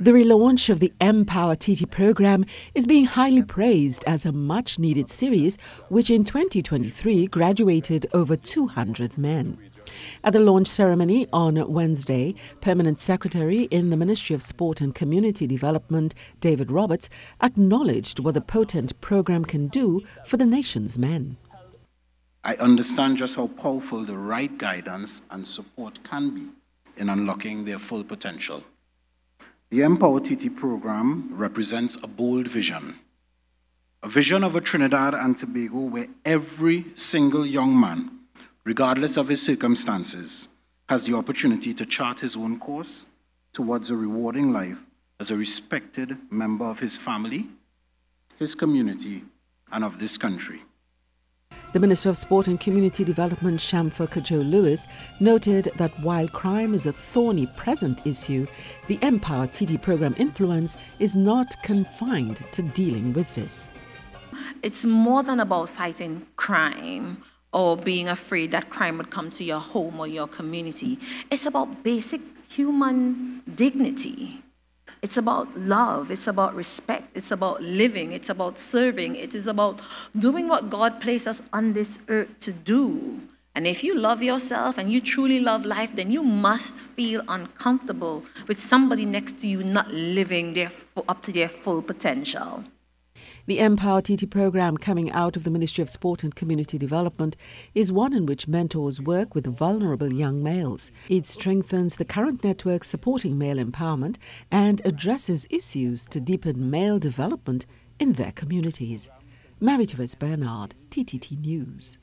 The relaunch of the MPower TT program is being highly praised as a much needed series, which in 2023 graduated over 200 men. At the launch ceremony on Wednesday, Permanent Secretary in the Ministry of Sport and Community Development, David Roberts, acknowledged what the potent program can do for the nation's men. I understand just how powerful the right guidance and support can be in unlocking their full potential. The MPower TT program represents a bold vision. A vision of a Trinidad and Tobago where every single young man, regardless of his circumstances, has the opportunity to chart his own course towards a rewarding life as a respected member of his family, his community, and of this country. The Minister of Sport and Community Development, Shamfa Cudjoe Lewis, noted that while crime is a thorny present issue, the MPower TT program influence is not confined to dealing with this. It's more than about fighting crime or being afraid that crime would come to your home or your community. It's about basic human dignity. It's about love. It's about respect. It's about living. It's about serving. It is about doing what God placed us on this earth to do. And if you love yourself and you truly love life, then you must feel uncomfortable with somebody next to you not living their, up to their full potential. The MPower TT program coming out of the Ministry of Sport and Community Development is one in which mentors work with vulnerable young males. It strengthens the current network supporting male empowerment and addresses issues to deepen male development in their communities. Marie Therese Bernard, TTT News.